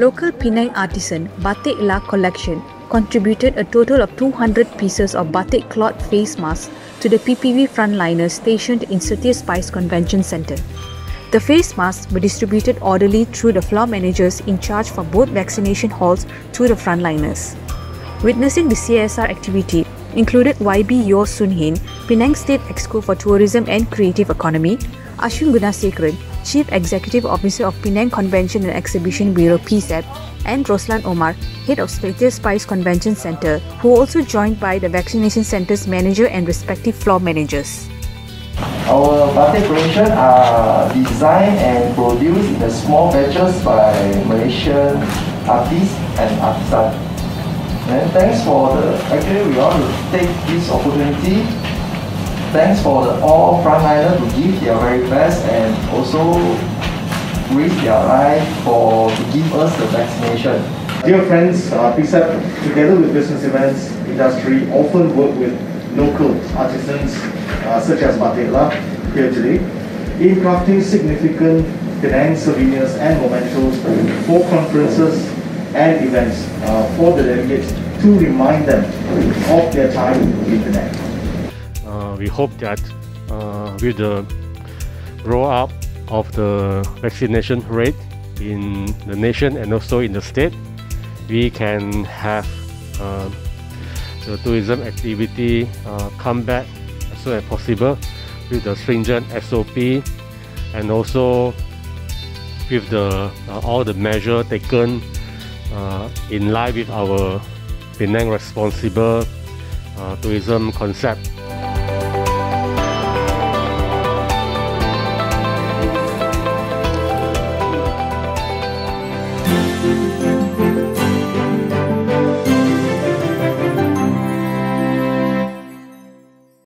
Local Penang artisan Batik La Collection contributed a total of 200 pieces of batik cloth face masks to the PPV frontliners stationed in Setia Spice Convention Centre. The face masks were distributed orderly through the floor managers in charge for both vaccination halls to the frontliners. Witnessing the CSR activity included YB Yeoh Soon Hin, Penang State Exco for Tourism and Creative Economy, Ashwin Gunasekharan, Chief Executive Officer of Penang Convention and Exhibition Bureau PCEB, and Roslan Omar, Head of Setia Spice Convention Centre, who also joined by the vaccination centre's manager and respective floor managers. Our batik collection are designed and produced in the small batches by Malaysian artists and artisans. And thanks for the, actually we want to take this opportunity thanks for the all frontliners to give their very best and also risk their life for to give us the vaccination. Dear friends, uh, PCEB, together with business events industry, often work with local artisans uh, such as Batela here today in crafting significant Penang souvenirs and mementos for conferences and events uh, for the delegates to remind them of their time in Penang. Uh, we hope that uh, with the roll up of the vaccination rate in the nation and also in the state, we can have uh, the tourism activity uh, come back as soon as possible with the stringent SOP and also with the uh, all the measure taken in line with our Penang responsible uh, tourism concept